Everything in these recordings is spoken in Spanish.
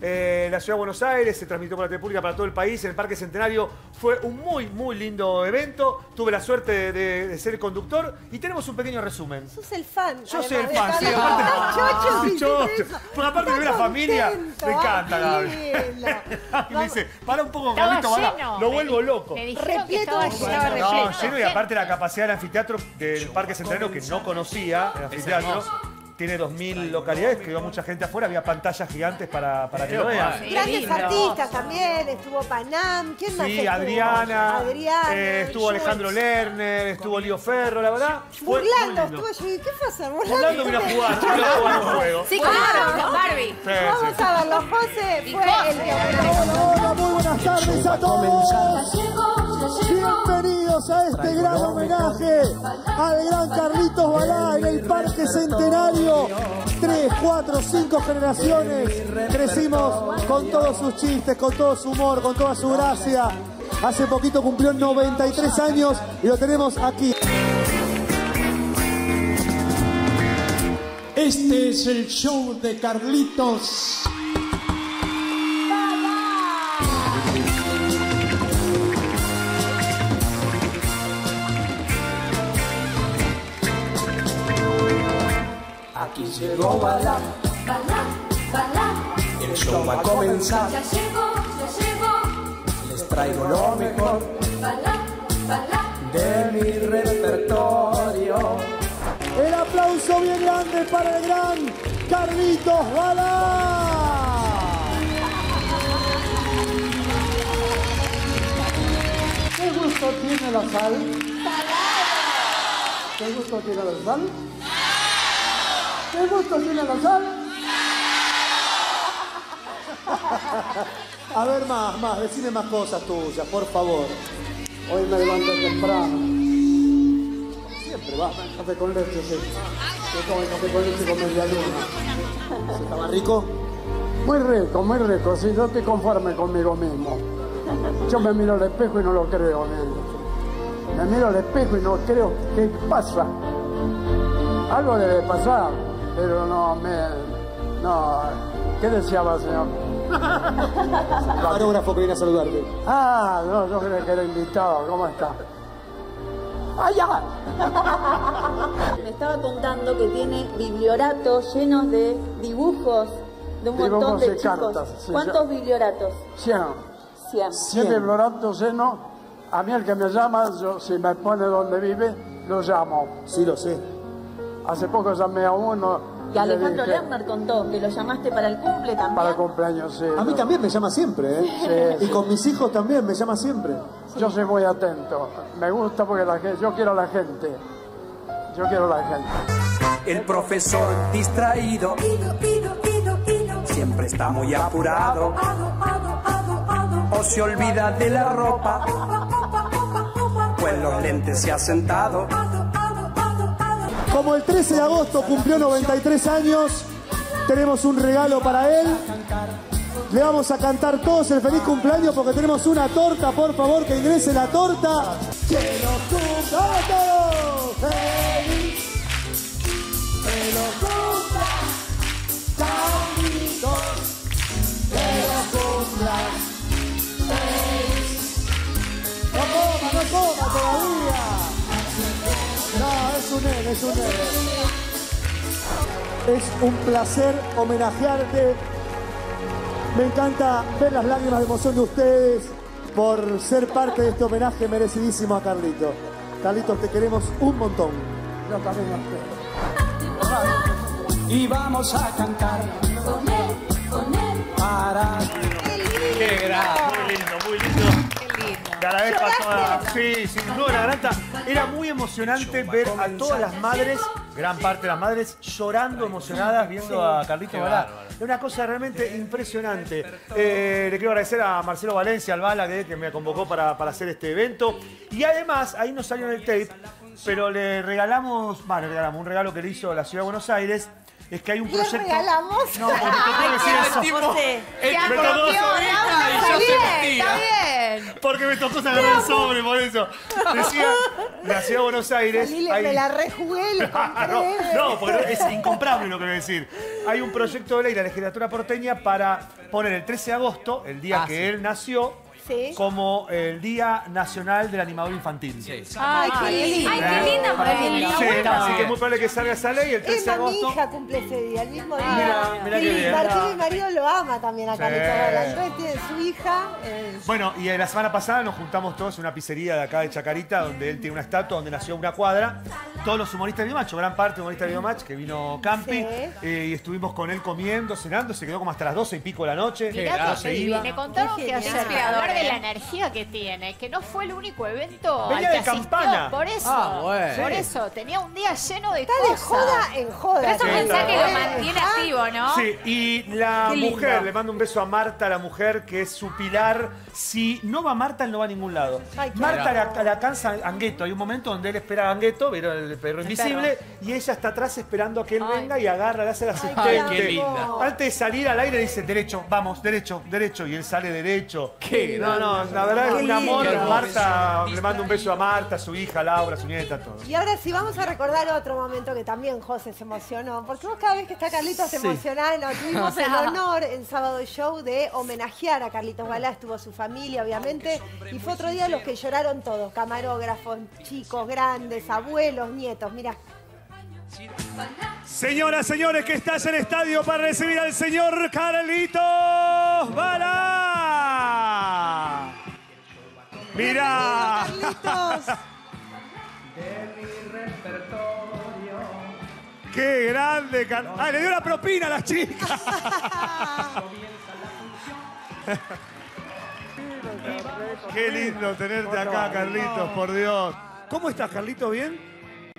Eh, la Ciudad de Buenos Aires, se transmitió por la República para todo el país, en el Parque Centenario fue un muy, muy lindo evento, tuve la suerte de, de- de ser conductor y tenemos un pequeño resumen. Sos el fan. Yo soy el fan, sí, aparte- chocho, Ah, chocho. eso. Porque aparte de la familia, me encanta, Gaby. Y me dice, para un poco, para, lo vuelvo loco. Me que estaba lleno. No, lleno y aparte la capacidad del anfiteatro del Parque Centenario que no conocía, el anfiteatro. Tiene 2.000 localidades, quedó mucha gente afuera, había pantallas gigantes para, para que lo vean. Sí, Grandes artistas también, estuvo Panam, ¿quién más Sí, estuvo? Adriana, Adriana, eh, estuvo Jules. Alejandro Lerner, estuvo Lío Ferro, la verdad. Burlando, estuvo yo, ¿y ¿qué pasa? Burlando. Burlando vino a jugar, vino a jugar un juego. Sí, claro, con Barbie. Sí, Vamos sí. a verlo, José fue el que hola, muy buenas tardes a todos. Este gran homenaje al gran Carlitos Balá en el Parque Centenario. Tres, cuatro, cinco generaciones crecimos con todos sus chistes, con todo su humor, con toda su gracia. Hace poquito cumplió 93 años y lo tenemos aquí. Este es el show de Carlitos. Aquí llegó Balá, Balá, balá, el show va a comenzar. ya llegó, ya llegó. Les traigo lo mejor Balá, balá, de mi repertorio. El aplauso bien grande para el gran Carlitos Balá. ¿Qué gusto tiene la sal? ¿Qué gusto tiene la sal? ¿Qué gusto tiene la sal? A ver más, más, decime más cosas tuyas, por favor. Hoy me levanto temprano. Siempre va, café con leche, sí. Yo como el café con leche con media luna. ¿Se ¿Estaba rico? Muy rico, muy rico. Si yo estoy conforme conmigo mismo. Yo me miro al espejo y no lo creo. Me, me miro al espejo y no creo. ¿Qué pasa? Algo debe pasar, pero no me. No. ¿Qué deseaba, señor? Camarógrafo que viene a saludarte. Ah, no, yo creía que era invitado. ¿Cómo está? ¡Ay, ya! Me estaba contando que tiene biblioratos llenos de dibujos de un montón Dibujos de y chicos. cartas, sí, ¿Cuántos yo- biblioratos? Cien. Cien. Siete floratos seno. A mí el que me llama, yo, si me pone donde vive, lo llamo. Sí, lo sé. Hace poco llamé a uno Y le Alejandro dije, Lerner contó que lo llamaste para el cumple también. para el cumpleaños, sí. A mí también me llama siempre, ¿eh? Sí, Y sí. con mis hijos también me llama siempre. Yo soy muy atento. Me gusta porque la gente, yo quiero a la gente. Yo quiero a la gente. El profesor distraído ido, ido, ido, ido. siempre está muy apurado Ado, ado, ado, ado. o se olvida de la ropa, Opa, opa, opa, opa. pues los lentes se ha sentado. Como el 13 de agosto cumplió 93 años, tenemos un regalo para él. Le vamos a cantar todos el feliz cumpleaños porque tenemos una torta, por favor, que ingrese la torta. ¡Que nos cumpla un nene, es un nene. Es un placer homenajearte. Me encanta ver las lágrimas de emoción de ustedes por ser parte de este homenaje merecidísimo a Carlito. Carlitos, te queremos un montón. Yo también lo quiero. Y vamos a cantar Con él, con él. para Qué grande, muy lindo, muy lindo. Cada vez pasaba. Sí, sin duda, la. Era muy emocionante ver a todas las madres, gran parte de las madres, llorando emocionadas viendo a Carlito Balá. Es una cosa realmente impresionante. Eh, le quiero agradecer a Marcelo Valencia, al Bala, que, que me convocó para, para hacer este evento. Y además, ahí no salió en el tape, pero le regalamos, bueno, le regalamos un regalo que le hizo la Ciudad de Buenos Aires es que hay un ¿Le proyecto. regalamos? No, porque te tengo que decir eso. tipo, el ¿no? Está bien, está bien. Porque me tocó sacar el sobre, por eso. Decía, la ciudad de Buenos Aires. Hay- me la rejugué, le no, no, porque es incomparable lo que voy a decir. Hay un proyecto de ley de la legislatura porteña para poner el 13 de agosto, el día Ah, que sí. él nació, Sí. como el Día Nacional del Animador Infantil. Ay, qué lindo. Ay, qué Sí, bueno. así que es muy probable que salga esa ley el 13 de Emma, mi hija cumple ese día, el mismo día. Mira, mira qué y bien. Martín, mi marido, lo ama también a Sí. Carlitos Balá. Entonces tiene su hija. eh, Bueno, y la semana pasada nos juntamos todos en una pizzería de acá de Chacarita, donde él tiene una estatua, donde nació una cuadra. Todos los humoristas de Biomatch, o gran parte de humoristas de Biomatch, que vino Campi, Sí. eh, y estuvimos con él comiendo, cenando, se quedó como hasta las 12 y pico de la noche. Mirá se iba. Me contaron Qué que ayer, genial. para hablar de la energía que tiene, que no fue el único evento Venía al que de asistió, campana. Por eso, Ah, bueno. por Sí. eso, tenía un día lleno de Está de cosas. joda en joda. Pero eso Sí, pensá que lo mantiene Ah, activo, ¿no? Sí, y la Qué lindo. mujer, le mando un beso a Marta, la mujer que es su pilar. Si no va Marta, él no va a ningún lado. Ay, qué Marta la, la cansa a Angueto. Hay un momento donde él espera a Angueto, pero el perro invisible, y ella está atrás esperando a que él Ay. venga y agarra, le hace la Ay, asistente. qué linda. Antes de salir al aire dice derecho, vamos, derecho, derecho, y él sale derecho. Qué No, no, la verdad es un amor. lindo. Marta, le mando un beso a Marta, a su hija, Laura, a su nieta, a todos. Y ahora sí vamos a recordar otro momento que también José se emocionó, porque vos cada vez que está Carlitos se emociona, no, tuvimos el honor en Sábado Show de homenajear a Carlitos Balá, estuvo su familia obviamente, y fue otro día los que lloraron todos, camarógrafos, chicos, grandes, abuelos, nietos, mira. Señoras, señores, que está en el estadio para recibir al señor Carlitos. Mira. Carlitos, Qué grande, Car- ¡Ay, le dio la propina a las chicas! Qué lindo tenerte acá, Carlitos, por Dios. ¿Cómo estás, Carlitos? ¿Bien?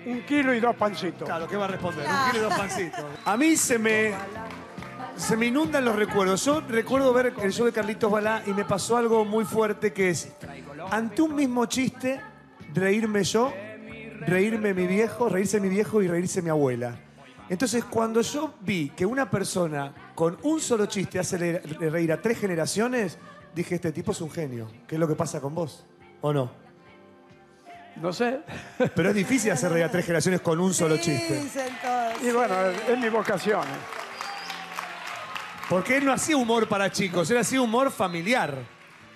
Un kilo y dos pancitos. Claro, ¿qué va a responder? Un kilo y dos pancitos. A mí se me, se me inundan los recuerdos. Yo recuerdo ver el show de Carlitos Balá y me pasó algo muy fuerte que es, ante un mismo chiste, reírme yo, reírme mi viejo, reírse mi viejo y reírse mi abuela. Entonces, cuando yo vi que una persona con un solo chiste hace reír a tres generaciones, dije, este tipo es un genio. ¿Qué es lo que pasa con vos? ¿O no? No sé. Pero es difícil hacer reír a tres generaciones con un solo chiste. Y bueno, es mi vocación. Porque él no hacía humor para chicos, él hacía humor familiar.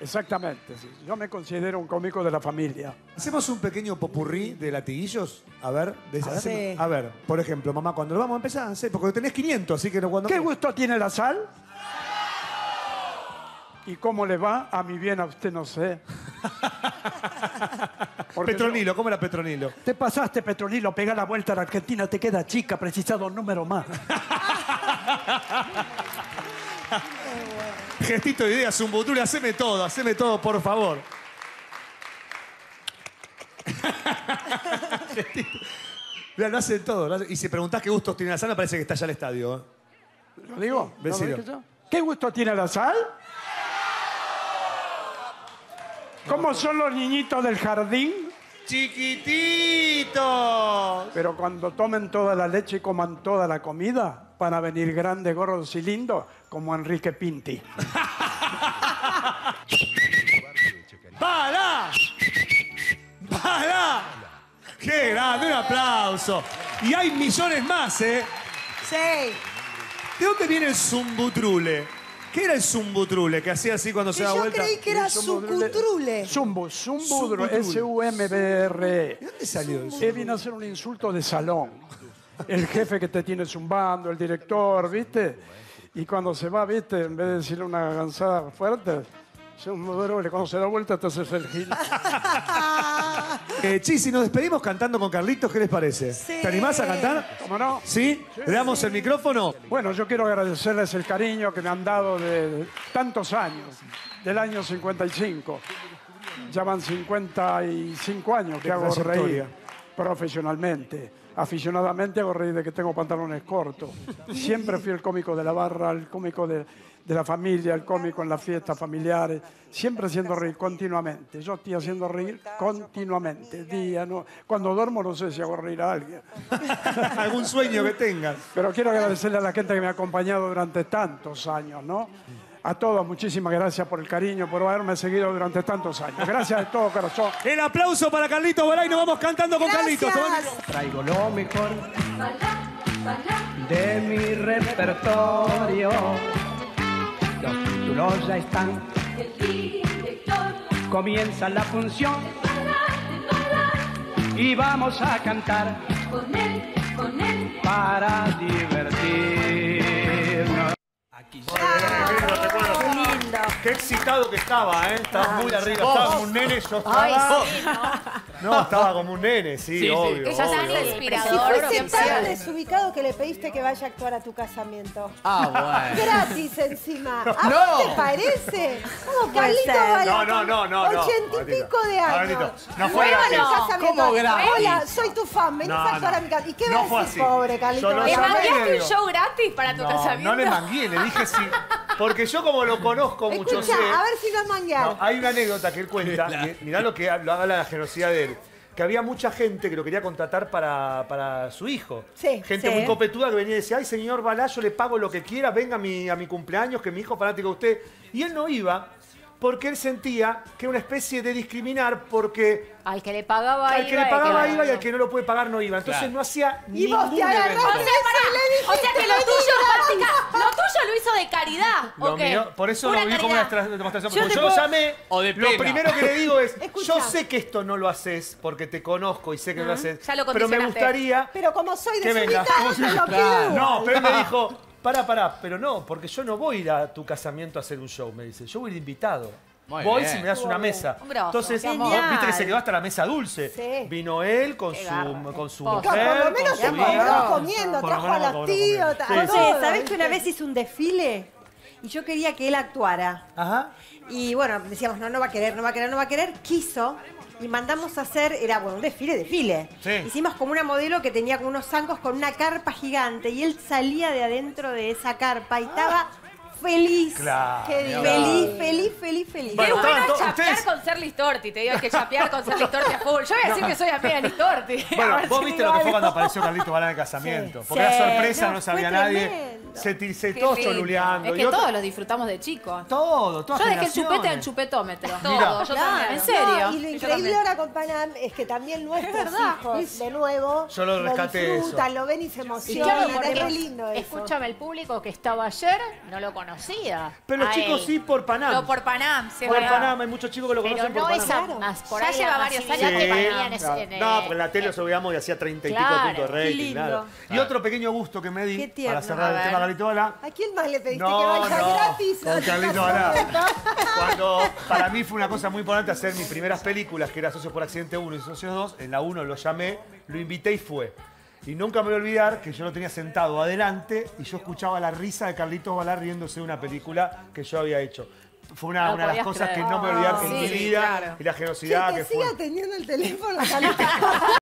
Exactamente. sí. Yo me considero un cómico de la familia. Hacemos un pequeño popurrí de latiguillos. A ver, de- hacemos- Sí. a ver, por ejemplo, mamá, cuando lo vamos a empezar, sí, porque tenés 500, así que no cuando. ¿Qué gusto tiene la sal? ¿Y cómo le va? A mi bien, a usted no sé. Porque Petronilo, ¿cómo era Petronilo? Te pasaste, Petronilo, pega la vuelta a la Argentina, te queda chica, precisado un número más. Gestito de ideas, un butule, haceme todo, haceme todo, por favor. Mira, lo hacen todo. lo hacen- Y si preguntás qué gustos tiene la sala, parece que está ya el estadio. ¿eh? ¿Lo digo? ¿Lo Decilo. dije yo? ¿Qué gusto tiene la sal? ¿Cómo son los niñitos del jardín? ¡Chiquitito! Pero cuando tomen toda la leche y coman toda la comida, van a venir grandes, gordos y lindos como Enrique Pinti. ¡Para! ¡Para! ¡Qué grande! Un aplauso. Y hay millones más, ¿eh? Sí. ¿De dónde viene el zumbutrule? ¿Qué era el zumbutrule? Que hacía así cuando se da yo vuelta. creí que era sucutrule. Zumbu, Zumbudro, Zumbutrule. S-U-M-B-R-E. ¿De dónde salió eso? E viene a ser un insulto de salón. El jefe que te tiene zumbando, el director, ¿viste? Y cuando se va, ¿viste? En vez de decirle una gansada fuerte, zumbudrule, cuando se da vuelta te haces el gil. Eh, Chi, si nos despedimos cantando con Carlitos, ¿qué les parece? Sí. ¿Te animás a cantar? ¿Cómo no? ¿Sí? ¿Le damos el micrófono? Bueno, yo quiero agradecerles el cariño que me han dado de tantos años, del año 55. Ya van 55 años que hago reír profesionalmente. Aficionadamente hago reír de que tengo pantalones cortos. Siempre fui el cómico de la barra, el cómico de, de la familia, el cómico en las fiestas familiares, siempre haciendo reír continuamente. Yo estoy haciendo reír continuamente, día, no. Cuando duermo no sé si hago reír a alguien. Algún sueño que tengas. Pero quiero agradecerle a la gente que me ha acompañado durante tantos años, ¿no? A todos, muchísimas gracias por el cariño, por haberme seguido durante tantos años. Gracias de todo corazón. El aplauso para Carlitos Balá y nos vamos cantando con Carlitos. Traigo lo mejor de mi repertorio. Los títulos ya están. Comienza la función. Y vamos a cantar para divertirnos. Qué lindo. Qué excitado que estaba, ¿eh? Estaba muy arriba, estaba como un nene, yo estaba... Ay, sí, ¿no? No, estaba como un nene, sí, Sí, sí. obvio. Que ya obvio, tan obvio. Si inspirador fuese tan desubicado que le pediste que vaya a actuar a tu casamiento. Ah, bueno. Gratis encima. ¿A No. vos te parece? Como Carlito No, no, no, no, no. Ochenta y pico de Carlito, años. no fue gratis. ¿Cómo gratis? Hola, soy tu fan. Venís No, a actuar no. a mi casa. ¿Y qué No fue a así. pobre Carlito ¿Le digo. un show gratis para tu No, casamiento? no le mangué, le dije sí. Porque yo como lo conozco mucho, sé... Escucha, a ver si no es manguear. No, hay una anécdota que él cuenta, y mirá lo que lo haga la generosidad de él. Que había mucha gente que lo quería contratar para, para su hijo. Sí, gente sí. muy copetuda que venía y decía, ay señor Balá, yo le pago lo que quiera, venga a mi, a mi cumpleaños, que mi hijo es fanático de usted. Y él no iba porque él sentía que era una especie de discriminar porque Al que le pagaba al que iba le pagaba que- iba y al que no lo puede pagar no iba. Entonces Claro. no hacía Y ningún vos te agarraste evento. de eso y le O sea que lo "Vení, tuyo, gratis". Mática, lo tuyo lo hizo de caridad. Lo ¿o mío- por eso Pura lo vi como una demostración. Yo te yo lo llamé, O de lo primero que le digo es, yo sé que esto no lo haces porque te conozco y sé que no lo haces, ya lo pero me gustaría Pero como soy que vengas. No, igual. pero él me dijo, pará, pará, pero no, porque yo no voy a ir a tu casamiento a hacer un show, me dice, yo voy a ir de invitado. Muy Voy bien. si me das una mesa. Un grosso. Entonces, Genial. vos viste que se quedó hasta la mesa dulce. Sí. Vino él con Qué su, con su mujer, Por lo menos con su cobró hija. comiendo, Por trajo a los tíos, Sí. ¿sabés que una vez hice un desfile? Y yo quería que él actuara. Ajá. Y bueno, decíamos, no, no va a querer, no va a querer, no va a querer. Quiso. Y mandamos a hacer, era bueno, un desfile, desfile. Sí. Hicimos como una modelo que tenía como unos zancos con una carpa gigante. Y él salía de adentro de esa carpa y estaba feliz. Claro. Feliz, feliz, feliz, feliz. Bueno, bueno chapear ustedes- con ser Listorti. Te digo que chapear con ser Listorti a full. Yo voy a decir que soy amiga de Listorti. A Bueno, vos viste lo que fue cuando apareció Carlito Balá en el casamiento. Porque Sí. era sorpresa, no, No, sabía fue nadie. Se, ti- se Qué todos lindo. choluleando. Es y que otra- todos lo disfrutamos de chicos. Todo, todas Yo dejé el generaciones. chupete al chupetómetro. Mira. Todo, yo Claro, también. en serio. No, y lo increíble ahora con Panam es que también nuestros verdad. hijos, de nuevo, Yo lo rescaté disfrutan, eso. lo ven y se Y emocionan. claro, es re lindo eso. escúchame, el público que estaba ayer no lo conocía. Pero los A chicos él. sí por Panam. No, por Panam, sí, es por verdad. Panam, hay muchos chicos que lo Pero conocen por no Panam. esa Claro. más, por Ya ahí lleva la varios masividad años que que ponían en- claro. en, eh, No, porque en la tele lo subíamos y hacía treinta y pico Claro. puntos de rating, Qué lindo. claro. Y otro pequeño gusto que me di, Qué tierno. para cerrar A el ver. tema Carlito Balá. ¿A quién más le pediste No, que vaya no, gratis? con Carlito Balá. Cuando para mí fue una cosa muy importante hacer mis primeras películas, que era Socios por Accidente 1 y Socios 2, en la 1 lo llamé, lo invité y fue. Y nunca me voy a olvidar que yo lo tenía sentado adelante y yo escuchaba la risa de Carlitos Balá riéndose de una película que yo había hecho. Fue una, No una de las cosas que no me voy a olvidar en Ah, mi vida claro. y la generosidad que que siga fue. teniendo el teléfono, Carlito.